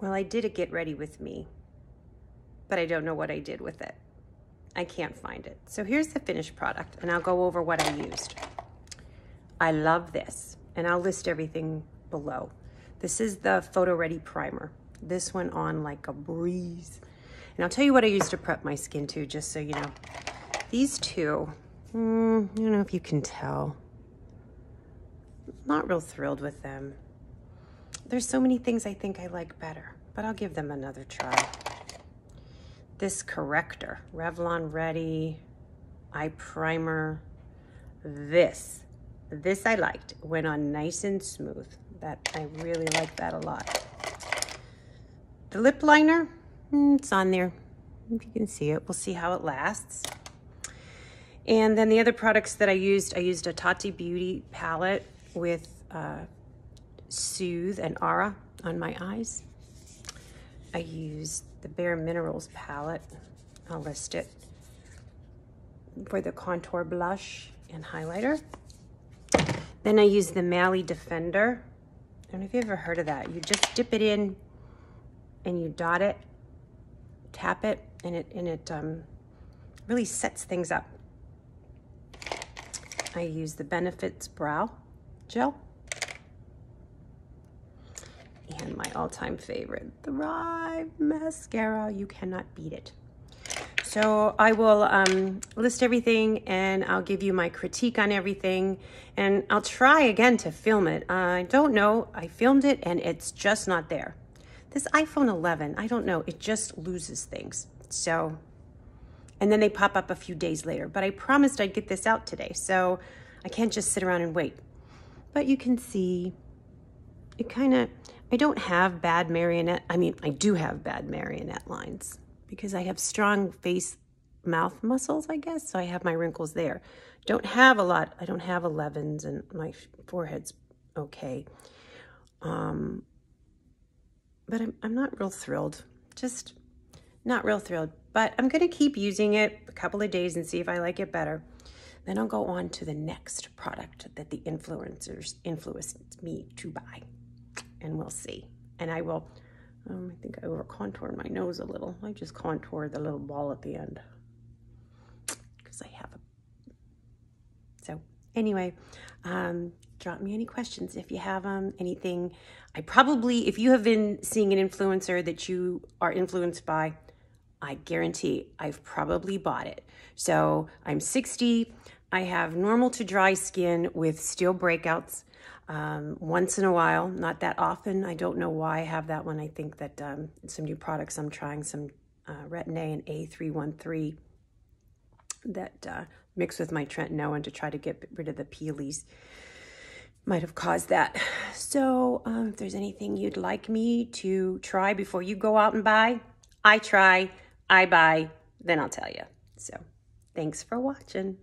Well, I did a get ready with me, but I don't know what I did with it. I can't find it. So here's the finished product, and I'll go over what I used. I love this, and I'll list everything below. This is the Photo Ready Primer. This went on like a breeze. And I'll tell you what I used to prep my skin to, just so you know. These two, mm, I don't know if you can tell. Not real thrilled with them. There's so many things I think I like better, but I'll give them another try. This corrector, Revlon Ready Eye Primer. This, this I liked. Went on nice and smooth. That I really like that a lot. The lip liner, mm, it's on there. If you can see it, we'll see how it lasts. And then the other products that I used, I used a Tati Beauty palette with uh, Soothe and Aura on my eyes. I used the Bare Minerals palette. I'll list it for the contour blush and highlighter. Then I used the Mally Defender. I don't know if you've ever heard of that. You just dip it in and you dot it, tap it, and it, and it um, really sets things up. I use the Benefits Brow Gel and my all-time favorite, Thrive Mascara. You cannot beat it. So I will um, list everything and I'll give you my critique on everything and I'll try again to film it. I don't know, I filmed it and it's just not there. This iPhone 11, I don't know, it just loses things. So, and then they pop up a few days later, but I promised I'd get this out today. So I can't just sit around and wait. But you can see it kind of, I don't have bad marionette. I mean, I do have bad marionette lines because I have strong face mouth muscles, I guess. So I have my wrinkles there. Don't have a lot. I don't have 11s and my forehead's okay. Um, but I'm, I'm not real thrilled. Just not real thrilled. But I'm going to keep using it a couple of days and see if I like it better. Then I'll go on to the next product that the influencers influenced me to buy and we'll see. And I will, um, I think I over contoured my nose a little. I just contoured the little ball at the end because I have a, so anyway, um, drop me any questions if you have them, anything. I probably, if you have been seeing an influencer that you are influenced by, I guarantee I've probably bought it. So I'm 60. I have normal to dry skin with still breakouts um, once in a while, not that often. I don't know why I have that one. I think that um, some new products I'm trying, some uh, Retin-A and A313 that uh, mixed with my Tretinoin to try to get rid of the peelies might have caused that. So um, if there's anything you'd like me to try before you go out and buy, I try, I buy, then I'll tell you. So thanks for watching.